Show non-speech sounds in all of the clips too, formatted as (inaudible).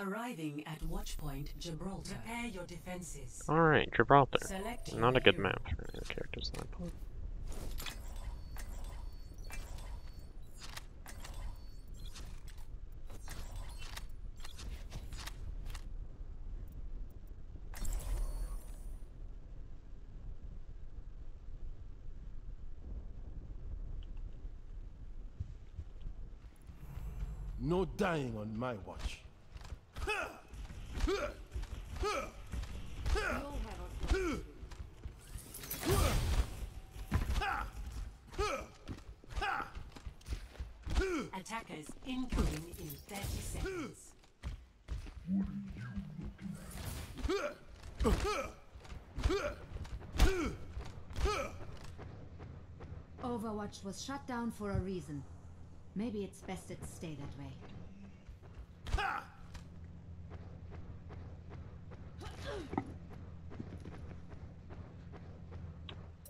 Arriving at Watchpoint Gibraltar. Prepare your defenses. Alright, Gibraltar. Select Not a good hero. map for any characters that I play. No dying on my watch. Attackers incoming in 30 seconds. Overwatch was shut down for a reason. Maybe it's best it stay that way.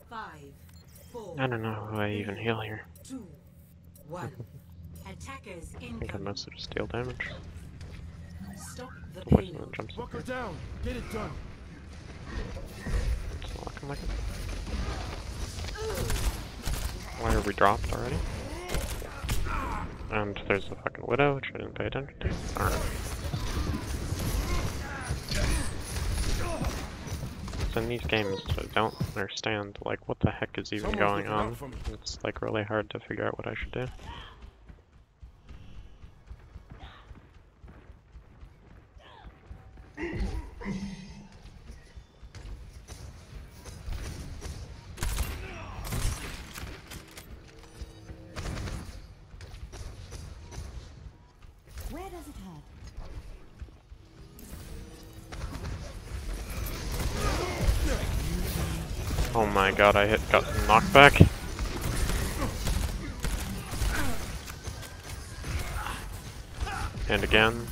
Five, four, I don't know who I even heal here. two, one. Attackers I think I incoming. mostly just deal damage. Stop the Avoid the jumps. Walk her down. Get it done. It's looking like it. Why are we dropped already? And there's the fucking widow, which I didn't pay attention to. Alright. In these games, I don't understand, like, what the heck is even going on. It's, like, really hard to figure out what I should do. Oh my god, I hit got some knockback. And again.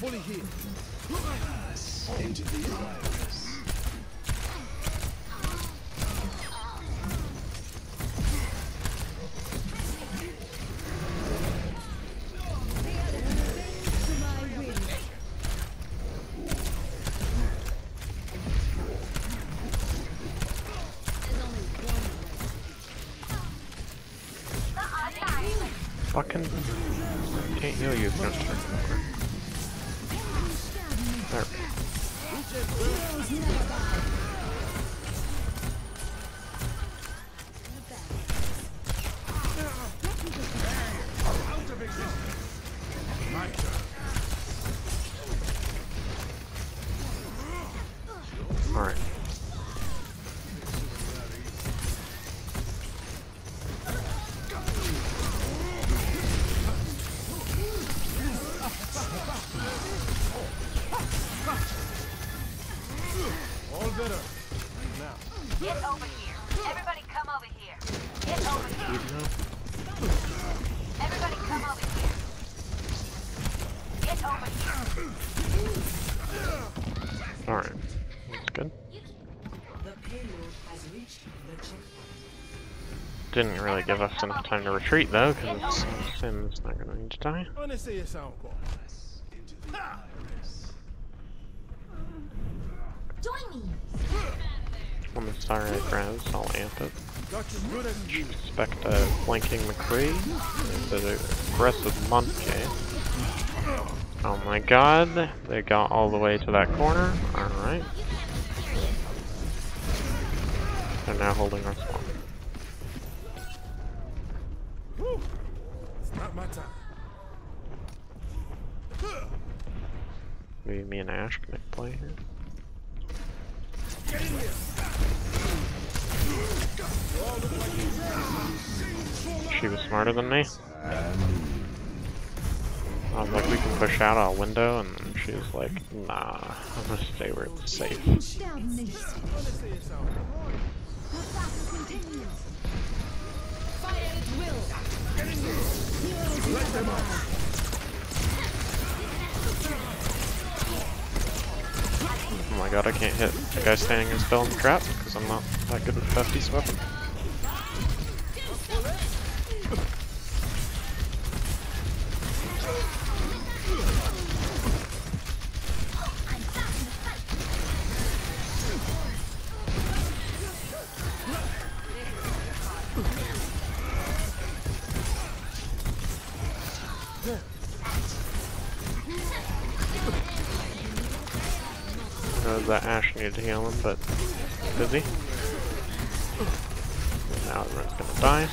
Fully healed. Fucking Didn't really give us enough time to retreat though, because Sim's not gonna need to die. Join me. The Starry Res, I'll amp it. Expect a flanking McCree. There's an aggressive Monkey. Oh my god, they got all the way to that corner. Alright. They're now holding our spawn. Maybe me Ashe can make play here. Get in here. She was smarter than me. I was like, we can push out our window, and she was like, nah, I'm gonna stay where it's safe. The battle continues. Let them. Oh my god, I can't hit the guy standing in spell in the trap, because I'm not that good with piece weapon. That Ashe needed to heal him, but busy. Now everyone's gonna die.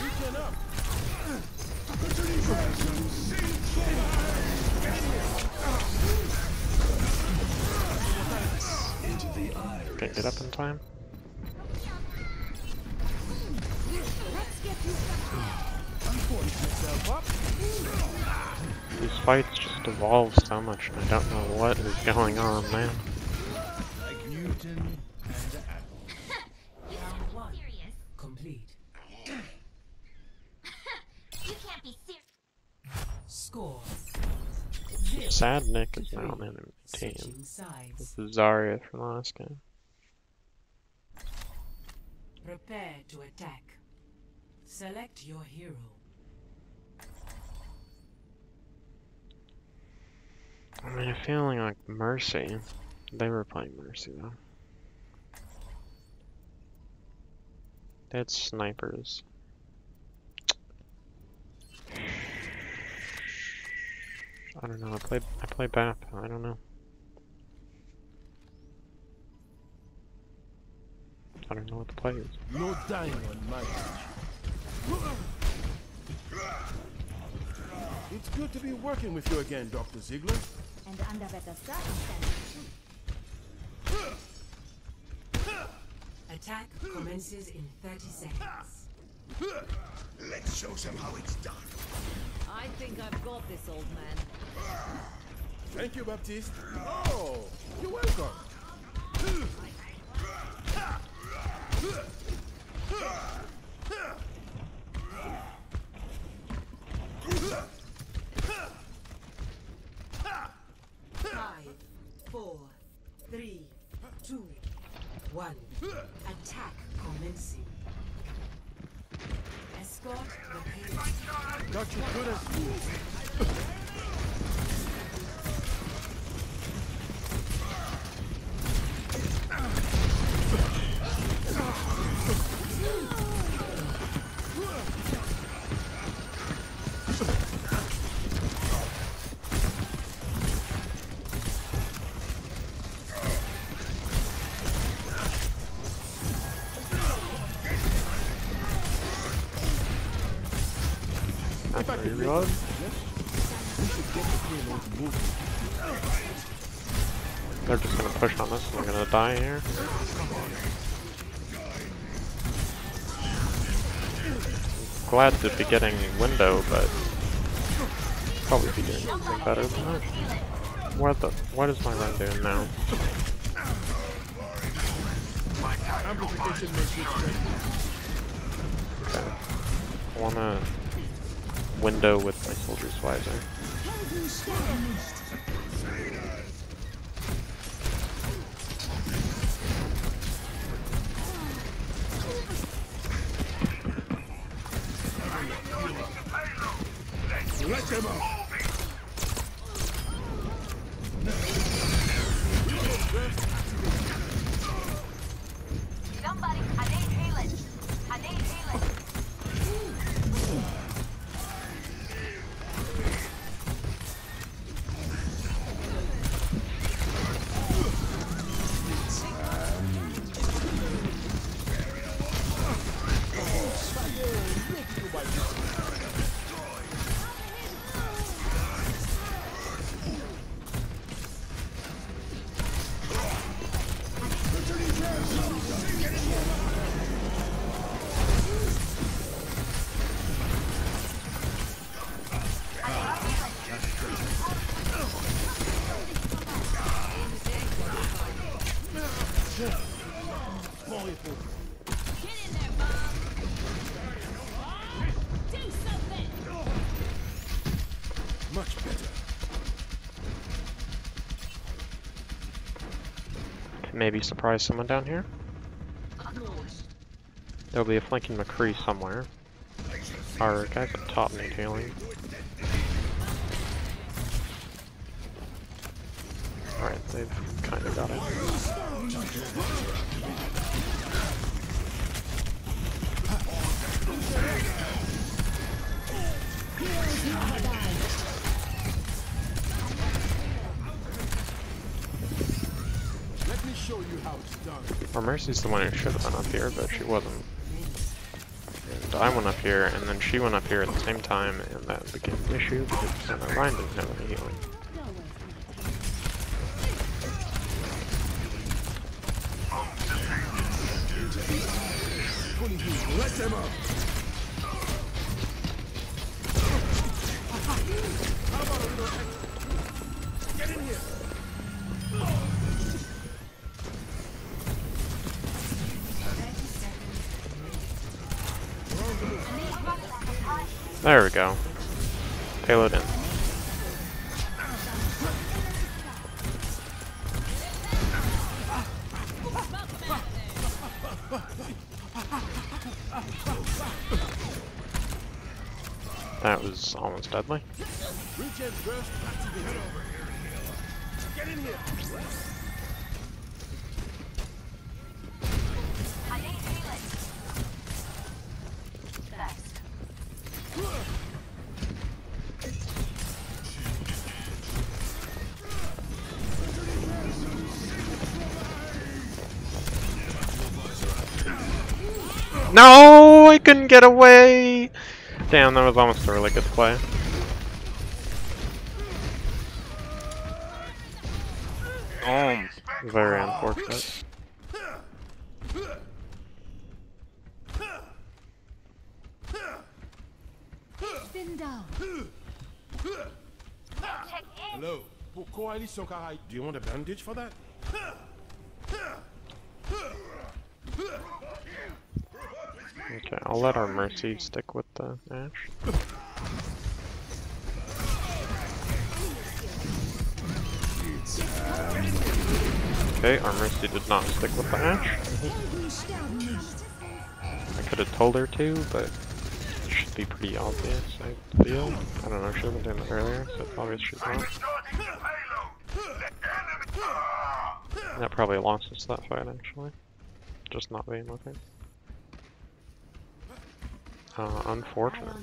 Can't get up in time. These fights just evolve so much, and I don't know what is going on, man. Like Newton and the apple. Round one Serious? complete. You can't be serious. Score. Sad Nick is now on enemy team. This is Zarya from the last game. Prepare to attack. Select your hero. I mean, I'm feeling like Mercy. They were playing Mercy though. That's snipers. I don't know. I play I play Bap. I don't know. I don't know what the play is. No dying on my watch. It's good to be working with you again, Dr. Ziegler. And under better circumstances. Attack commences in 30 seconds. Let's show them how it's done. I think I've got this, old man. Thank you, Baptiste. Oh, you're welcome. (laughs) (laughs) They're just gonna push on us and we're gonna die here. Glad to be getting window, but probably be doing something better than that. What the? What is my run doing now? Okay. I wanna window with my Soldier's visor. Maybe surprise someone down here? There'll be a flanking McCree somewhere. Our guys up top need healing. Alright, they've kinda got it. Show you how it's done. Or Mercy's the one who should have been up here, but she wasn't. And I went up here, and then she went up here at the same time, and that became an issue because Rein didn't have any healing. There we go. Payload in. That was almost deadly. Get in here. No, I couldn't get away. Damn, that was almost a really good play. Oh, very unfortunate. Spin down. Check in. Hello. Pour Coalition Caraïbe. Do you want a bandage for that? Okay, I'll let our Mercy stick with the Ashe. Okay, our Mercy did not stick with the Ashe. I could have told her to, but it should be pretty obvious, I feel. I don't know, she wasn't doing it earlier, so it's obvious she's not. That probably lost us that fight, actually. Just not being with her. Uh, unfortunate.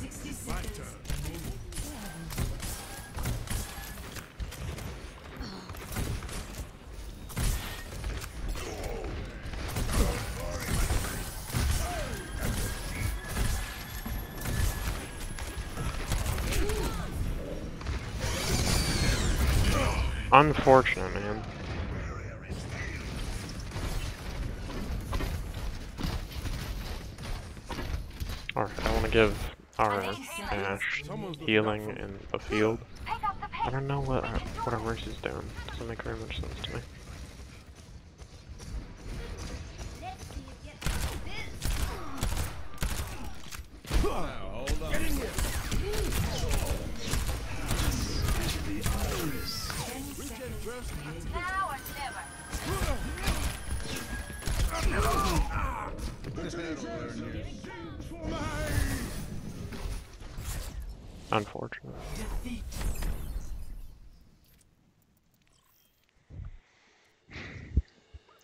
60 seconds. Unfortunate, man. Alright, I want to give our Ashe healing in the field. Pick up the I don't know what our, what our Mercy's doing. Doesn't make very much sense to me. Now or never. Unfortunate.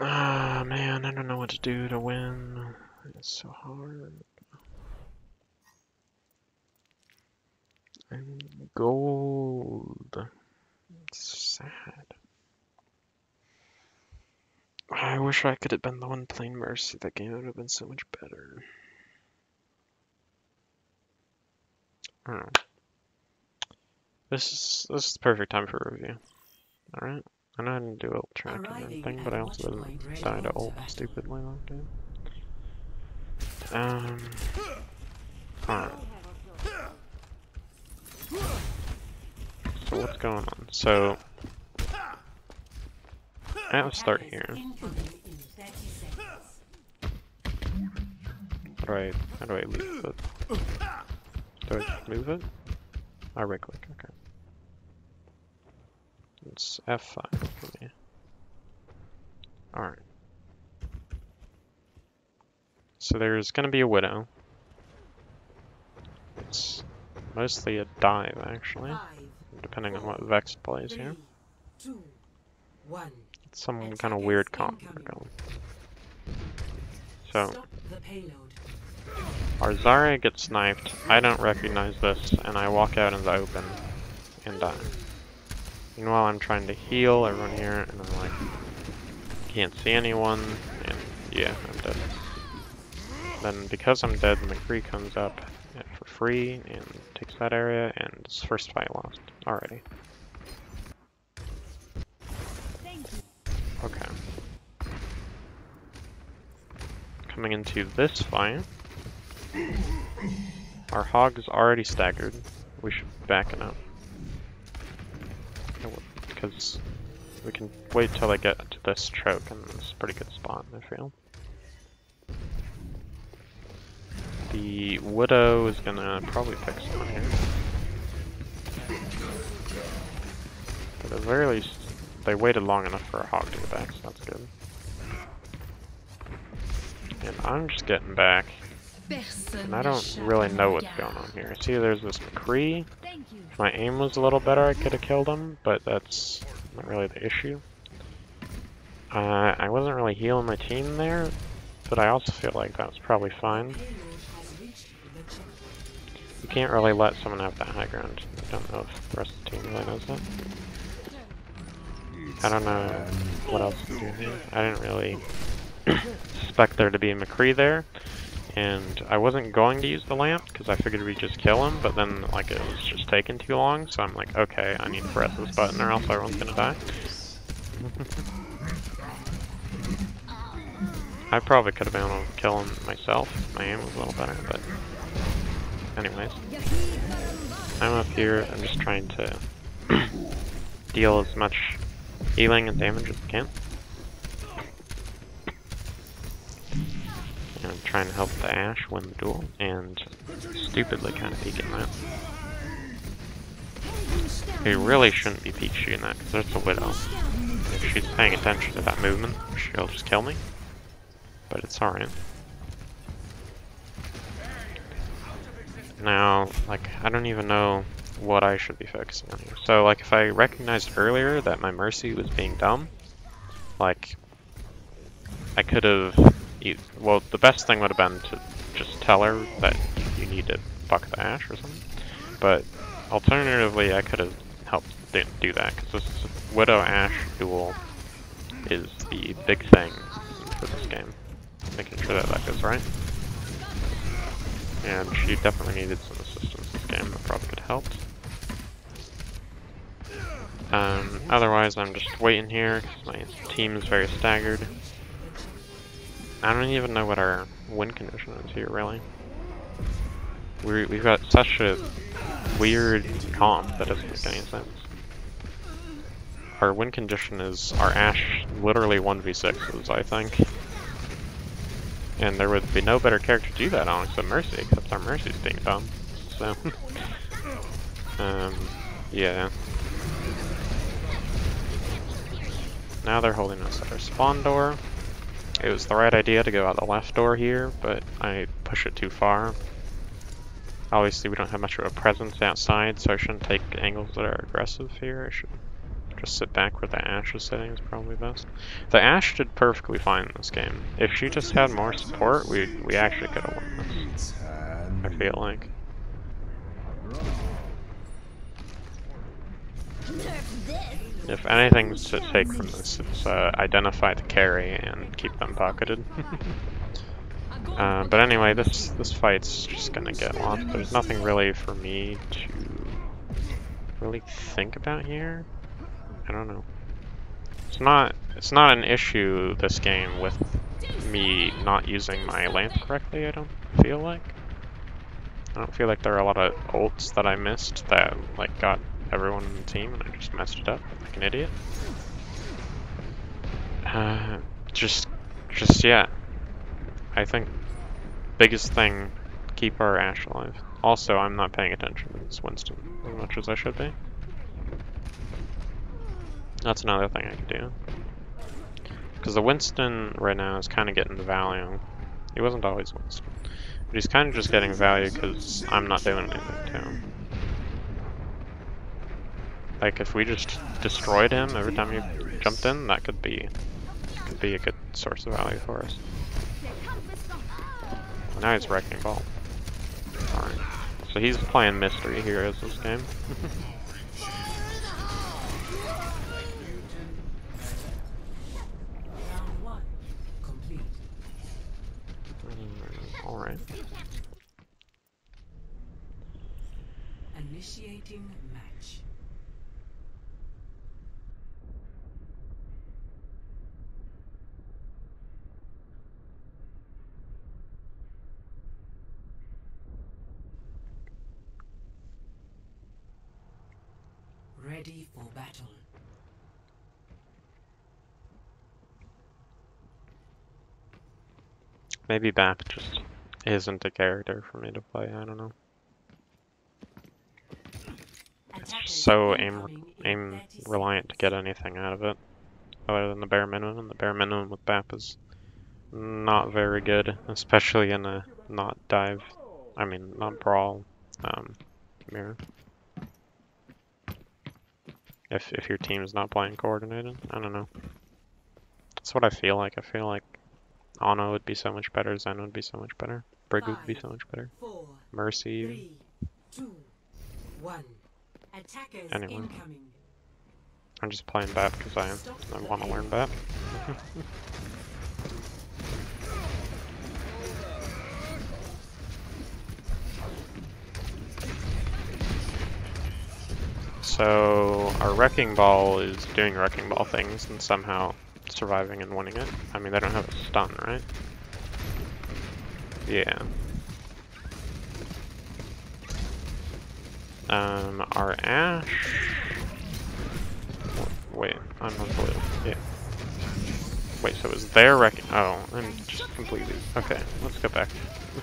Ah, man, I don't know what to do to win. It's so hard. I'm gold. It's sad. I wish I could have been the one playing Mercy. That game would have been so much better. I. This is this is the perfect time for review. Alright. I know I didn't do ult track and everything, at but I also didn't die to ult stupidly like that. Um Alright. So what's going on? So I have start here. Incoming in 30 seconds. How do I leave it? Do I move it? I right click, okay. It's F5 for me. Alright. So there's gonna be a widow. It's mostly a dive actually, depending on what Vex plays here. two, one. Some kind of weird comp we're going. So Stop the payload. our Zarya gets sniped, I don't recognize this, and I walk out in the open and die. Meanwhile I'm trying to heal everyone here and I'm like can't see anyone and yeah, I'm dead. Then because I'm dead, McCree comes up for free and takes that area and it's first fight lost already. Okay. Coming into this fight, our hog is already staggered. We should back it up. Because we can wait till they get to this choke and it's a pretty good spot, I feel. The Widow is gonna probably pick someone here. But at the very least, they waited long enough for a hog to get back, so that's good. And I'm just getting back, and I don't really know what's going on here. See, there's this McCree. If my aim was a little better, I could have killed him, but that's not really the issue. Uh, I wasn't really healing my team there, but I also feel like that was probably fine. You can't really let someone have that high ground. I don't know if the rest of the team really knows that. I don't know what else to do here. I didn't really (coughs) expect there to be a McCree there. And I wasn't going to use the lamp because I figured we'd just kill him, but then like it was just taking too long, so I'm like, okay, I need to press this button or else everyone's gonna die. (laughs) I probably could have been able to kill him myself. My aim was a little better, but anyways. I'm up here, I'm just trying to (coughs) deal as much healing and damage as I can. And I'm trying to help the Ashe win the duel, and stupidly kind of peeking that. We really shouldn't be peek shooting that, because there's a Widow. If she's paying attention to that movement, she'll just kill me. But it's alright. Now, like, I don't even know what I should be focusing on here. So, like, if I recognized earlier that my Mercy was being dumb, like, I could have... Well, the best thing would have been to just tell her that you need to fuck the Ashe or something. But, alternatively, I could have helped do that, because this Widow Ashe duel is the big thing for this game. Making sure that that goes right. And she definitely needed some assistance this game that probably could help. Um, otherwise, I'm just waiting here because my team is very staggered. I don't even know what our wind condition is here, really. we we've got such a weird comp that doesn't make any sense. Our wind condition is our Ashe literally 1v6s, I think. And there would be no better character to do that on except Mercy, except our Mercy's being dumb. So, (laughs) um, yeah. Now they're holding us at our spawn door. It was the right idea to go out the left door here, but I push it too far. Obviously we don't have much of a presence outside, so I shouldn't take angles that are aggressive here. I should just sit back where the Ashe is sitting is probably best. The Ashe did perfectly fine in this game. If she just had more support, we we actually could have won this. I feel like. If anything to take from this, it's uh, identify the carry and keep them pocketed. (laughs) uh, but anyway, this this fight's just gonna get lost. There's nothing really for me to really think about here. I don't know. It's not it's not an issue this game with me not using my lamp correctly. I don't feel like. I don't feel like there are a lot of ults that I missed that like got everyone in the team and I just messed it up like an idiot. Uh, just, just yeah. I think biggest thing, keep our Ashe alive. Also, I'm not paying attention to this Winston as much as I should be. That's another thing I could do. Because the Winston right now is kind of getting the value. He wasn't always Winston. But he's kind of just getting value because I'm not doing anything to him. Like, if we just destroyed him every time he jumped in, that could be could be a good source of value for us. Well, now he's Wrecking Ball. Alright. So he's playing Mystery Heroes this game. (laughs) Alright. Initiating Maybe Bap just isn't a character for me to play, I don't know. Attackers So aim aim reliant to get anything out of it. Other than the bare minimum, and the bare minimum with Bap is not very good, especially in a not dive, I mean not brawl um, mirror. If if your team's not playing coordinated, I don't know. That's what I feel like. I feel like Ana would be so much better, Zen would be so much better, Brig would be so much better, Four, Mercy. three, two, one. Attackers Anyway. incoming. I'm just playing Bap because I I want to learn Bap. (laughs) So our Wrecking Ball is doing Wrecking Ball things and somehow surviving and winning it. I mean, they don't have a stun, right? Yeah. Um, our Ash. Wait, I'm on blue. Yeah. Wait, so it was their wrecking? Oh, I'm just completely. Okay, let's go back.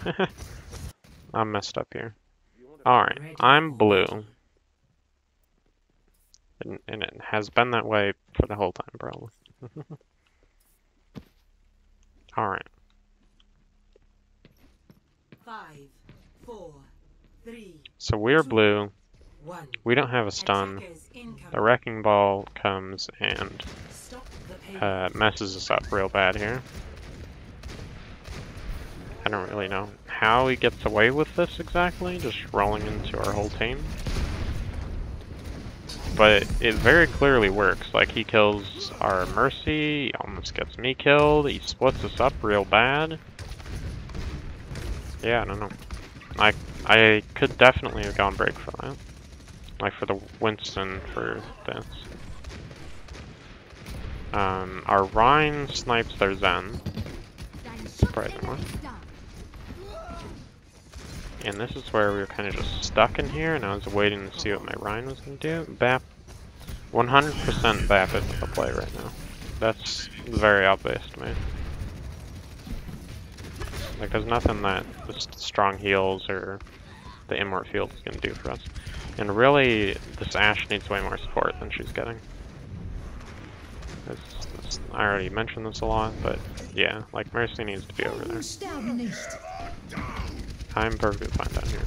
(laughs) I'm messed up here. Alright, I'm blue. And, and it has been that way for the whole time, probably. (laughs) Alright. Five, four, three, So we're blue. one. We don't have a stun. The wrecking ball comes and Stop the pain. uh, messes us up real bad here. I don't really know how he gets away with this exactly, just rolling into our whole team. But it, very clearly works. Like, he kills our Mercy, almost gets me killed, he splits us up real bad. Yeah, I don't know. I, I could definitely have gone break for that. Like, for the Winston for this. Um, our Rein snipes their Zen, surprisingly. And this is where we were kind of just stuck in here, and I was waiting to see what my Rein was going to do. Bap, 100% Bap is the play right now. That's very obvious to me. Like, there's nothing that the strong heals or the Immort field is going to do for us. And really, this Ashe needs way more support than she's getting. It's- it's- I already mentioned this a lot, but yeah, like Mercy needs to be over there. I'm perfectly fine down here.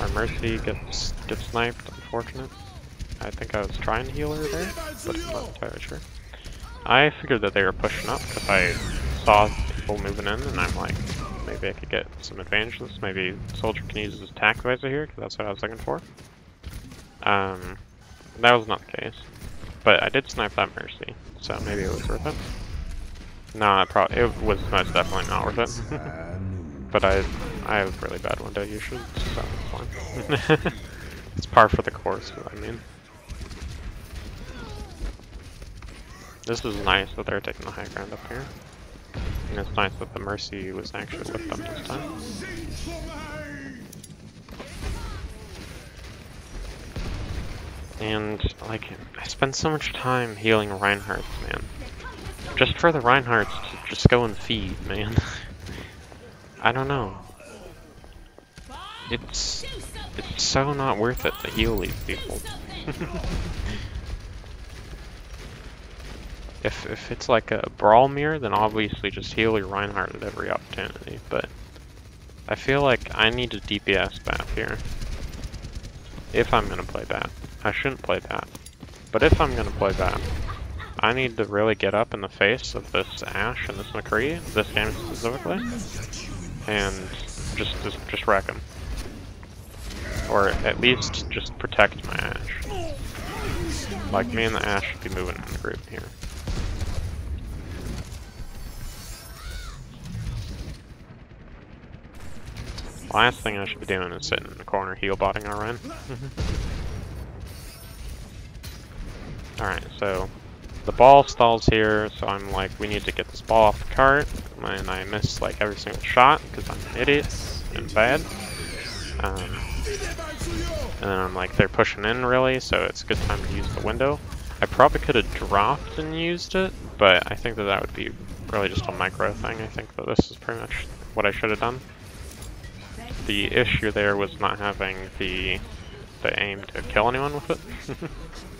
Our Mercy gets gets sniped, unfortunate. I think I was trying to heal her there, but I'm not entirely sure. I figured that they were pushing up because I saw people moving in, and I'm like, maybe I could get some advantage of this. Maybe Soldier can use his attack visor here, because that's what I was looking for. Um, that was not the case. But I did snipe that Mercy, so maybe it was worth it. No, it probably it was most definitely not worth it. (laughs) but I I have really bad window usage, so it's fine. (laughs) it's par for the course, I mean. This is nice that they're taking the high ground up here. And it's nice that the Mercy was actually with them this time. And, like, I spend so much time healing Reinhardt, man. Just for the Reinhardts to just go and feed, man. (laughs) I don't know. It's it's so not worth it to heal these people. (laughs) if if it's like a brawl mirror, then obviously just heal your Reinhardt at every opportunity. But I feel like I need a DPS BAP here. If I'm gonna play BAP. I shouldn't play BAP. But if I'm gonna play BAP, I need to really get up in the face of this Ashe and this McCree, this game specifically, and just just, just wreck him. Or at least just protect my Ashe. Like me and the Ashe should be moving in the group here. Last thing I should be doing is sitting in the corner heal botting our run. Mm-hmm. Alright, so the ball stalls here, so I'm like, we need to get this ball off the cart, and I miss like every single shot because I'm an idiot and bad. Um, and I'm like, they're pushing in really, so it's a good time to use the window. I probably could have dropped and used it, but I think that that would be really just a micro thing. I think that this is pretty much what I should have done. The issue there was not having the the aim to kill anyone with it. (laughs)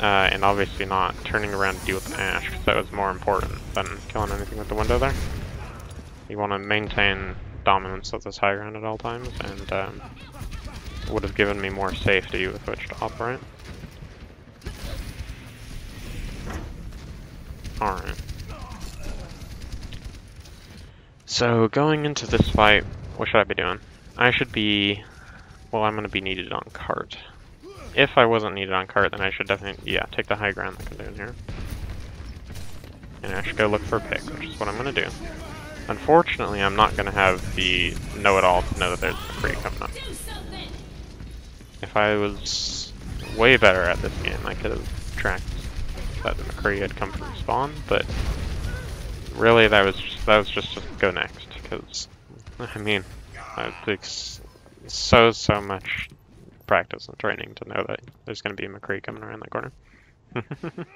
uh, and obviously not turning around to deal with the Ashe, because that was more important than killing anything with the window there. You want to maintain dominance of this high ground at all times, and um, would have given me more safety with which to operate. Alright. So, going into this fight, what should I be doing? I should be... Well, I'm going to be needed on cart. If I wasn't needed on cart, then I should definitely, yeah, take the high ground like I'm doing here. And I should go look for a pick, which is what I'm going to do. Unfortunately, I'm not going to have the know-it-all to know that there's a McCree coming up. If I was way better at this game, I could have tracked that McCree had come from spawn, but really that was just, that was just to go next, because, I mean, it takes so, so much practice and training to know that there's going to be a McCree coming around that corner. (laughs)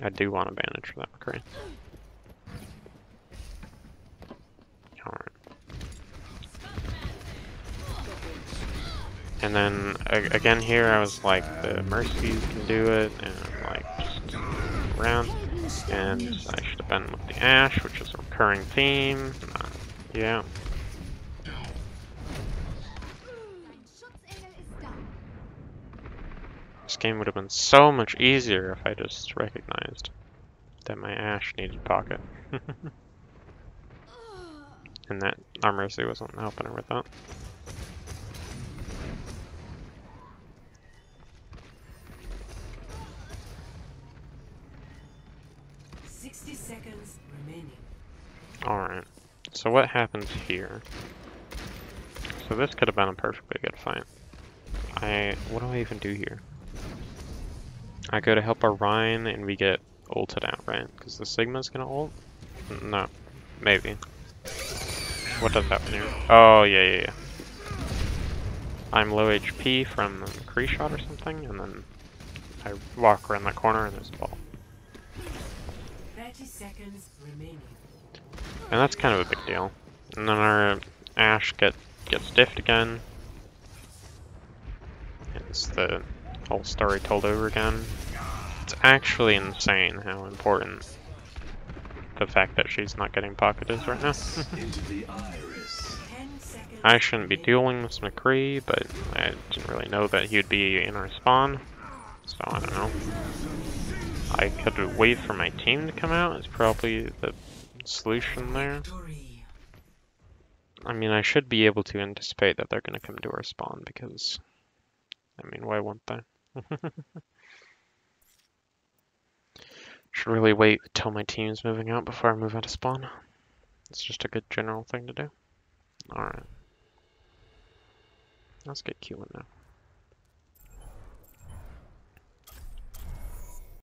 I do want a bandage for that McCree. And then again here I was like the Mercy can do it and I'm like just around and I should have been with the Ashe, which is a recurring theme. Yeah. This game would have been so much easier if I just recognized that my Ashe needed pocket. (laughs) and that our Mercy wasn't helping her with that. Alright, so what happens here? So this could have been a perfectly good fight. I, what do I even do here? I go to help Rein and we get ulted out, right? Because the Sigma's gonna ult? No, maybe. What does happen here? Oh, yeah, yeah, yeah. I'm low HP from a Kree shot or something, and then I walk around that corner and there's a ball. Thirty seconds remaining. And that's kind of a big deal. And then our Ashe get gets diffed again. It's the whole story told over again. It's actually insane how important the fact that she's not getting pocket is right now. Into the iris. Ten seconds. I shouldn't be dueling this McCree, but I didn't really know that he'd be in our spawn. So I don't know. I could wait for my team to come out, It's probably the solution there. I mean, I should be able to anticipate that they're going to come to our spawn because, I mean, why wouldn't they? (laughs) should really wait until my team's moving out before I move out of spawn. It's just a good general thing to do. Alright. Let's get Q in now.